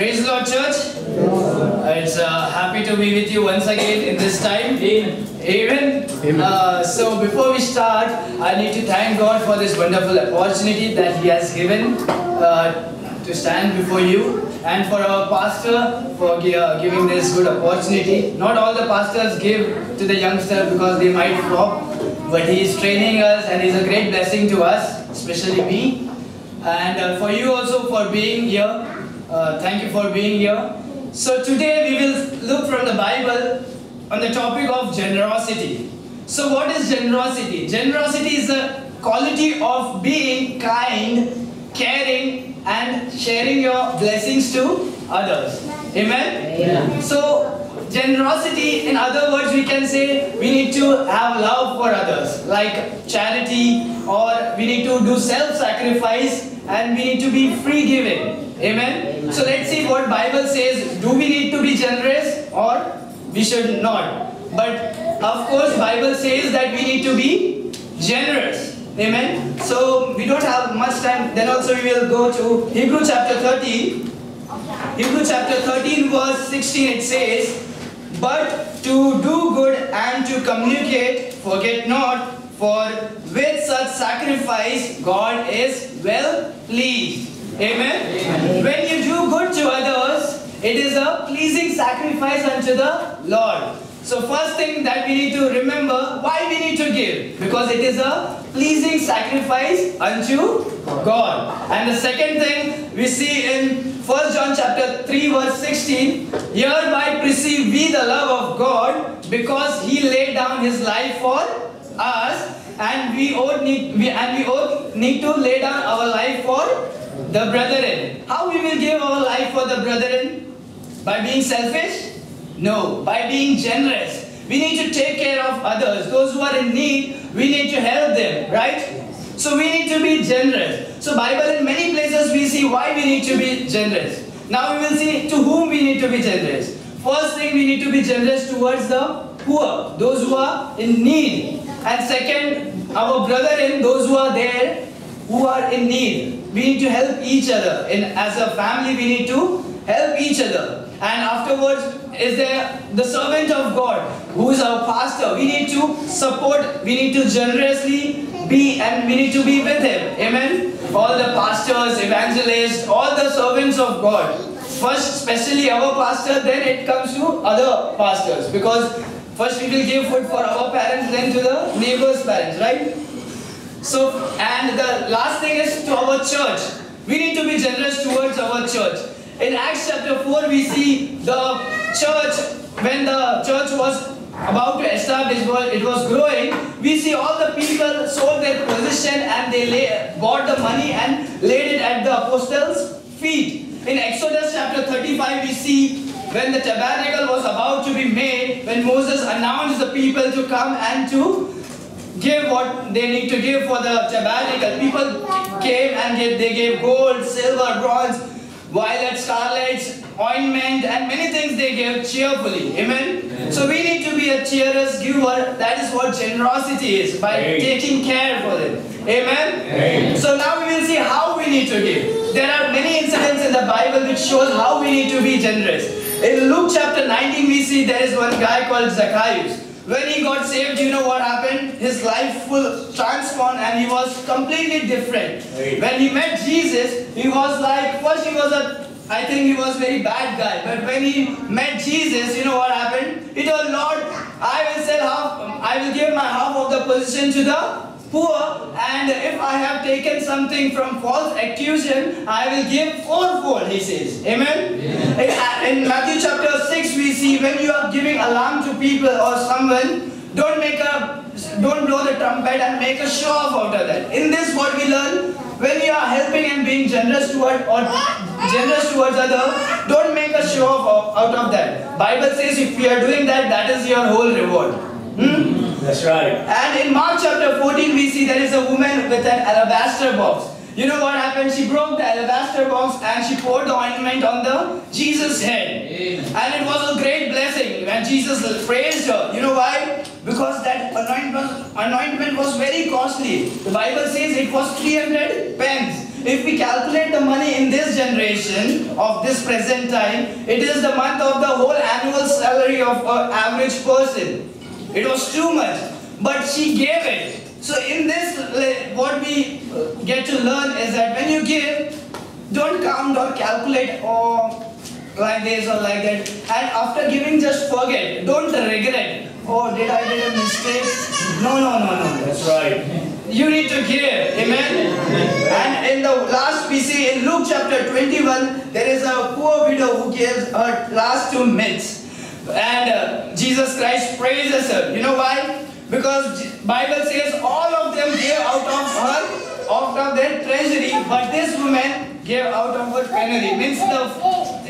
Praise the Lord, church. Uh, It's uh, happy to be with you once again in this time. Amen. Uh, so before we start, I need to thank God for this wonderful opportunity that He has given uh, to stand before you, and for our pastor for gi- uh, giving this good opportunity. Not all the pastors give to the youngster because they might flop, but he is training us, and he's a great blessing to us, especially me. And uh, for you also for being here. Uh, thank you for being here. So today we will look from the Bible on the topic of generosity. So what is generosity? Generosity is the quality of being kind, caring and sharing your blessings to others. Amen? So generosity in other words we can say we need to have love for others like charity or we need to do self-sacrifice and we need to be free giving amen so let's see what bible says. Do we need to be generous or we should not? But of course bible says that we need to be generous. Amen? So we don't have much time. Then also we will go to hebrew chapter 13 Hebrew chapter 13 verse 16 it says, But to do good and to communicate, forget not, for with such sacrifice God is well pleased. Amen. When you do good to others, it is a pleasing sacrifice unto the Lord. So first thing that we need to remember why we need to give because it is a pleasing sacrifice unto God. And the second thing we see in 1 John chapter 3 verse 16 hereby perceive we the love of God because he laid down his life for us and we ought need we, and we ought need to lay down our life for the brethren. How we will give our life for the brethren? By being selfish? No, by being generous. We need to take care of others. Those who are in need, we need to help them, right? So we need to be generous. So Bible in many places we see why we need to be generous. Now we will see to whom we need to be generous. First thing we need to be generous towards the poor, those who are in need. And second, our brethren, those who are there, who are in need. We need to help each other. And as a family, we need to help each other. And afterwards, is there the servant of God who is our pastor? We need to support, we need to generously be, and we need to be with him. Amen. All the pastors, evangelists, all the servants of God. First, especially our pastor, then it comes to other pastors. Because first we will give food for our parents, then to the neighbors' parents, right? So, and the last thing is to our church. We need to be generous towards our church. In Acts chapter 4, we see the church, when the church was about to establish, it was growing, we see all the people sold their position and they lay, bought the money and laid it at the apostles' feet. In Exodus chapter 35, we see when the tabernacle was about to be made, when Moses announced the people to come and to give what they need to give for the tabernacle. People came and gave, they gave gold, silver, bronze, violet, scarlet, ointment, and many things they gave cheerfully. Amen. So we need to be a cheerless giver. That is what generosity is by Amen. taking care for them. Amen. So now we will see how we need to give. There are many incidents in the Bible which shows how we need to be generous. In Luke chapter 19, we see there is one guy called Zacchaeus. When he got saved, you know what happened? His life full transformed and he was completely different. Right. When he met Jesus, he was like, first he was a, I think he was very bad guy. But when he met Jesus, you know what happened? He told Lord, I will sell half, I will give my half of the position to the poor and if I have taken something from false accusation, I will give fourfold, he says. Amen? In, in Matthew chapter 6, we see when you are giving alarm to people or someone, don't make a, don't blow the trumpet and make a show off out of that. In this, what we learn, when you are helping and being generous toward or generous towards other, don't make a show off out of that. Bible says if you are doing that, that is your whole reward. Hmm? That's right. And in Mark chapter 14, we see there is a woman with an alabaster box. You know what happened? She broke the alabaster box and she poured the ointment on the Jesus' head. And it was a great blessing when Jesus praised her. You know why? Because that anointment, anointment was very costly. The Bible says it was 300 pence. if we calculate the money in this generation of this present time, it is the month of the whole annual salary of an average person. It was too much, but she gave it. So in this, what we uh, get to learn is that when you give, don't count or calculate or like this or like that. And after giving, just forget. Don't regret. Oh, did I make a mistake? No, no, no, no. That's right. You need to give. Amen. And in the last we see in Luke chapter 21, there is a poor widow who gives her last two minutes. And uh, Jesus Christ praises her. You know why? Because Bible says all of them gave out of her, out of their treasury, but this woman gave out of her penury. Means the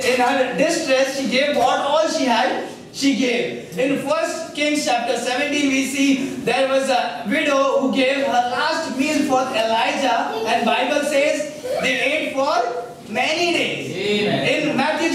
in her distress, she gave what all she had, she gave. In First Kings chapter 17, we see there was a widow who gave her last meal for Elijah, and Bible says they ate for many days. Amen. In Matthew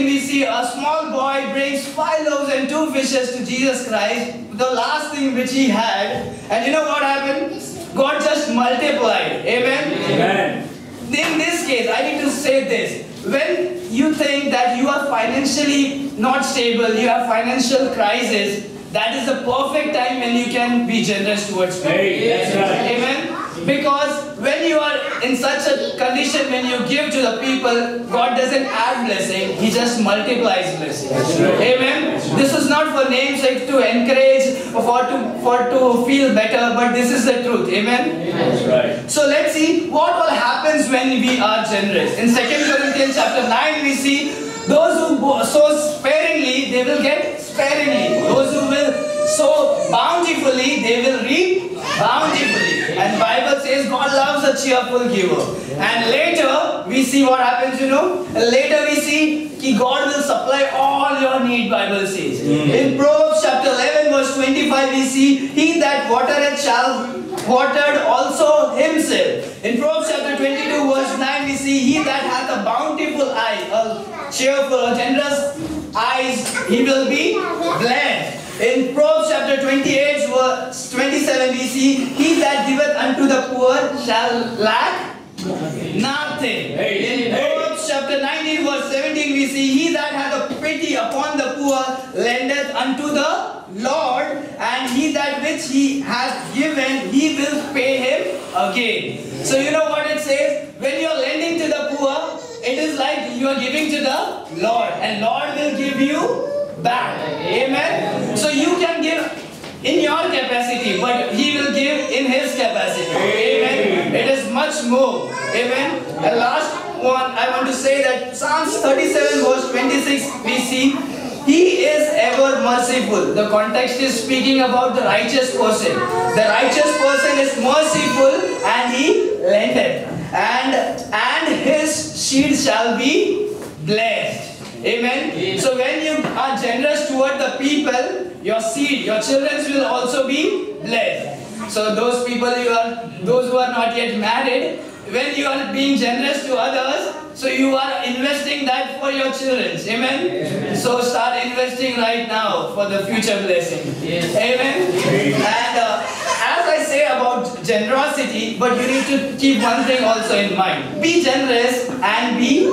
14, we see a small boy brings five loaves and two fishes to Jesus Christ, the last thing which he had. And you know what happened? God just multiplied. Amen. Amen. In this case, I need to say this. When you think that you are financially not stable, you have financial crisis, that is the perfect time when you can be generous towards people. Hey, that's right. Amen. Because when you are in such a condition, when you give to the people, God doesn't add blessing, He just multiplies blessing. Amen. This is not for namesake to encourage or for to for to feel better, but this is the truth. Amen. That's right. So let's see what all happens when we are generous. In 2 Corinthians chapter 9, we see those who sow sparingly, they will get sparingly. Those who will sow bountifully, they will reap bountifully. And Bible says God loves a cheerful giver. And later we see what happens, you know. Later we see कि God will supply all your need. Bible says. Hmm. In Proverbs chapter 11 verse 25 we see he that watereth shall watered also himself. In Proverbs chapter 22 verse 9 we see he that hath a bountiful eye, a cheerful, a generous eyes, he will be blessed. In Proverbs chapter 28 verse 27 we see he that giveth unto the poor shall lack nothing. In. Proverbs chapter 19 verse 17 we see he that hath a pity upon the poor lendeth unto the Lord and he that which he hath given he will pay him again. So you know what it says? When you are lending to the poor, it is like you are giving to the Lord and Lord will give you back. Amen. So you can give in your capacity, but he will give in his capacity. Amen. It is much more. Amen. And last one, I want to say that Psalms 37 verse 26, we see, He is ever merciful. The context is speaking about the righteous person. The righteous person is merciful and he lendeth. And, and his seed shall be blessed. Amen. So when you are generous toward the people, your seed, your children will also be blessed. So those people you are, those who are not yet married, when you are being generous to others, so you are investing that for your children. Amen. So start investing right now for the future blessing. Amen. And uh, as I say about generosity, but you need to keep one thing also in mind. Be generous and be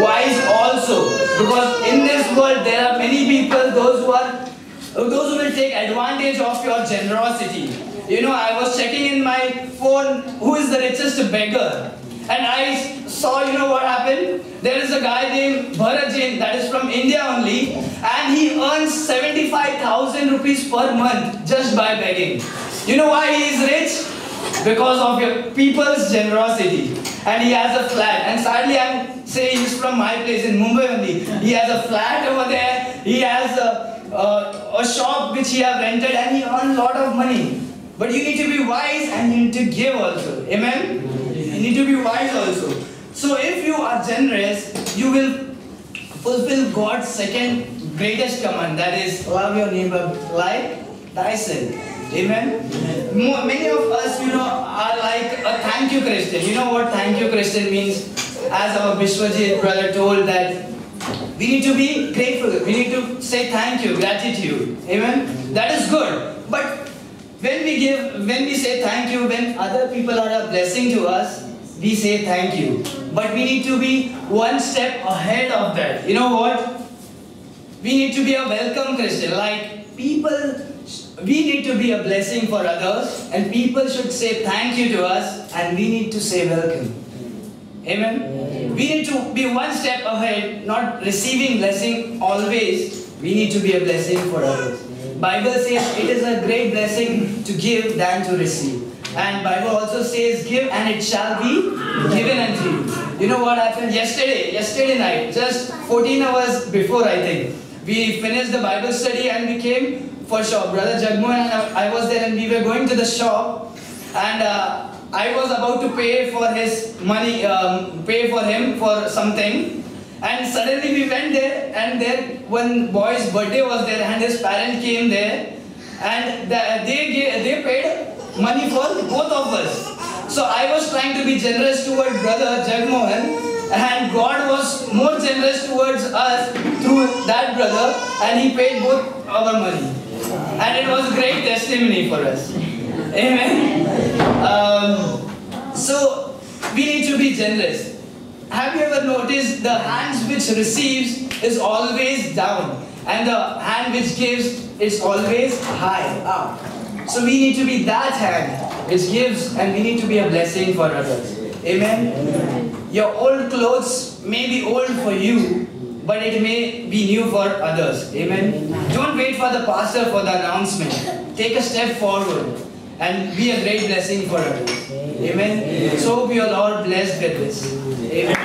wise also. Because in this world there are many people, those who are those who will take advantage of your generosity. You know, I was checking in my phone who is the richest beggar. And I saw, you know what happened? There is a guy named Bharat Jain that is from India only, and he earns 75,000 rupees per month just by begging. You know why he is rich? Because of your people's generosity. And he has a flat. And sadly, I'm saying he's from my place in Mumbai only. He has a flat over there. He has a, a, a shop which he has rented, and he earns a lot of money. But you need to be wise and you need to give also. Amen? You need to be wise also. So if you are generous, you will fulfill God's second greatest command that is love your neighbor like thyself. Amen? Mo- Many of us, you know, are like a thank you Christian. You know what thank you Christian means? As our Bishwajit brother told that we need to be grateful. We need to say thank you, gratitude. Amen? That is good. But when we give, when we say thank you, when other people are a blessing to us, we say thank you. But we need to be one step ahead of that. You know what? We need to be a welcome Christian. Like people, we need to be a blessing for others, and people should say thank you to us, and we need to say welcome. Amen. We need to be one step ahead, not receiving blessing always. We need to be a blessing for others. Bible says it is a great blessing to give than to receive. And Bible also says, give and it shall be given unto you. You know what happened yesterday? Yesterday night, just 14 hours before I think, we finished the Bible study and we came for shop. Brother Jagmohan and I was there and we were going to the shop and uh, I was about to pay for his money, um, pay for him for something. And suddenly we went there and there one boy's birthday was there and his parent came there and the, they, gave, they paid money for both of us. So I was trying to be generous toward brother Jagmohan and God was more generous towards us through that brother and he paid both our money. And it was great testimony for us. Amen. Um, so we need to be generous. Have you ever noticed the hands which receives is always down and the hand which gives is always high up. So we need to be that hand which gives and we need to be a blessing for others. Amen? Amen. Your old clothes may be old for you, but it may be new for others. Amen? Don't wait for the pastor for the announcement. Take a step forward and be a great blessing for others. Amen? So be your Lord blessed with this. Amen.